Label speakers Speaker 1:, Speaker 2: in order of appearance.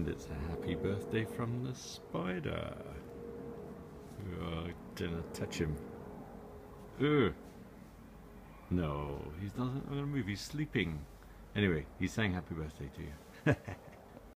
Speaker 1: And it's a happy birthday from the spider. Oh, didn't touch him. Ugh. No, he's not. I'm gonna move. He's sleeping. Anyway, he's saying happy birthday to you.